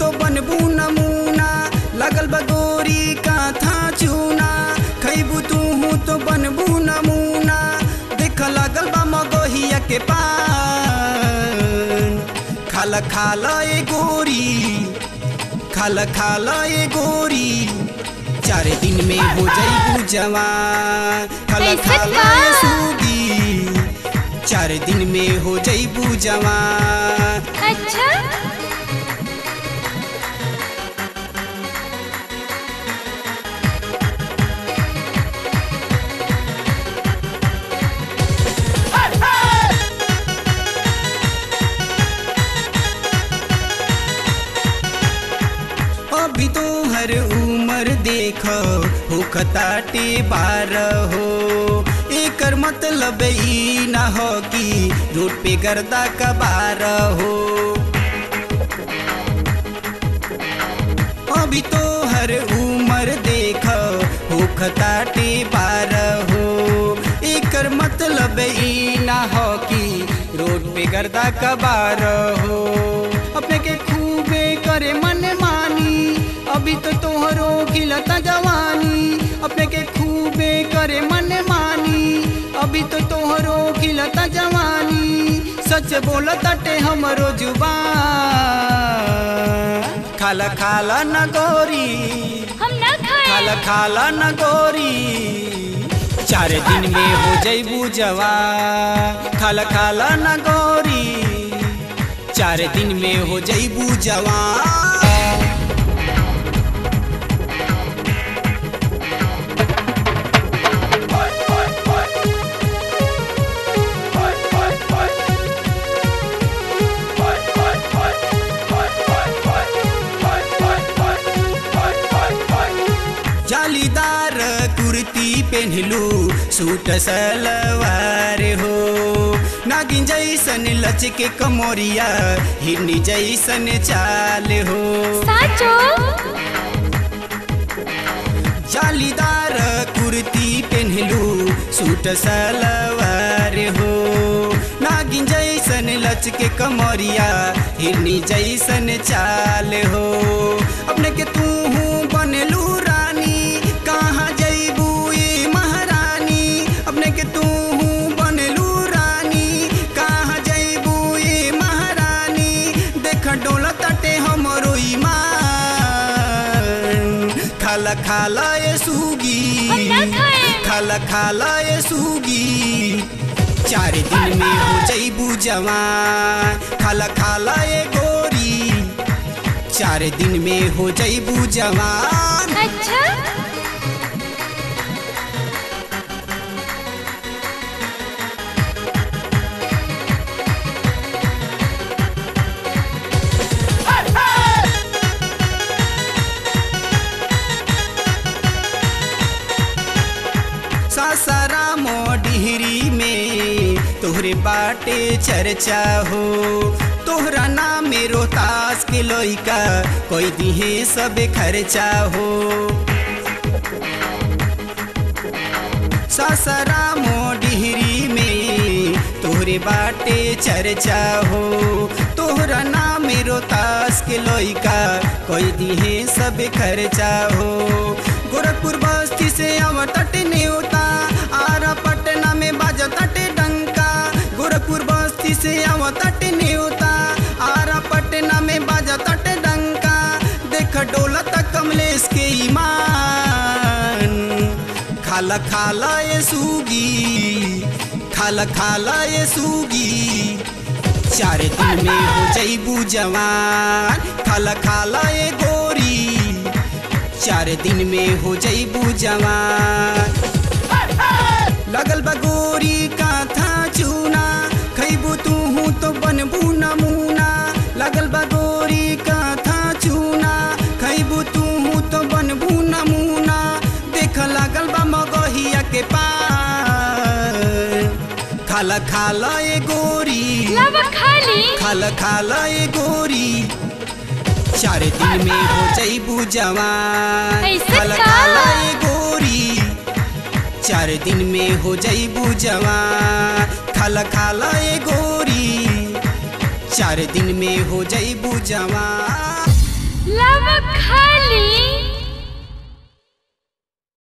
तो बनबू नमूना लगल बगोरी का था चूना। खैबू तू हूँ तो बनबू नमूना देख लगल बा मगोहिया के पान। खाल खाल ए गोरी खाल खाल ए गोरी चार दिन में हो जाई जवान। खाल खाल सूगी चार दिन में हो जाई जवान। अच्छा? उम्र देख हो खताटे बार हो। एकर मतलब ई ना हो कि रोड पे गर्दा कबार हो। अभी तो हर उम्र देखो हो खताटे बार हो। एकर मतलब ई ना हो कि रोड पे गर्दा कबार हो। अपने तोहरो जवानी सच बोलताटे हमरो ज़ुबान खाला खाला न गोरी हम ना खाए। खाला खाला न गोरी। चार दिन में हो जैबू जवान खाला खाला न गोरी। चार दिन में हो जैबू जवान पहनलू सूट सलवार हो। नागिन जैसन लचके कमोरिया हिरनी जैसन चाल हो। साचो। जालीदार कुर्ती पहनलू सूट सलवार हो। नागिन जैसन लचके कमोरिया हिरनी जैसन चाल हो। अपने के खाला ये सूगी। खाला खाला ये सूगी। चार दिन में हो जाइबू जवान खाला खाला ये गोरी। चार दिन में हो जाइबू जवान अच्छा। सासारा मोडिहरी में तोहरे बाटे चर्चा हो। तोहरा नाम में रोहतास के लोइका कोई दिहे सब खर्चा हो। सासारा मोडिहरी में तोहरे बाटे चर्चा हो। तोहरा नाम मेरो रोहतास के लोइका कोई दिहे सब खर्चा हो। गोरखपुर बस्ती से अवतट न्योता आरा पटना में बाजतट डंका। गोरखपुर बस्ती से अवतट न्योता आरा पटना में बाजतट डंका। देख डोलत कमलेश के ईमान। खाला खाला ये सूगी। खाला खाला ये सूगी। चार दिन में हो जैबू जवान खाला खाला चार दिन में हो जैबू जवान लगल बा गोरी का था चूना खैबू तू हूँ तो बनबू नमूना। लगल बा गोरी का था चूना खैबू तू हूँ तो बनबू नमूना। देख लगल बा मगहिया के पार। खाला खाला ये गोरी। खाली। खाला ये गोरी। चार दिन में हो जैबू जवान। गोरी चार दिन में हो जैबू जवान। खल खाला गोरी। चार दिन में हो जैबू जवान। लव खाली।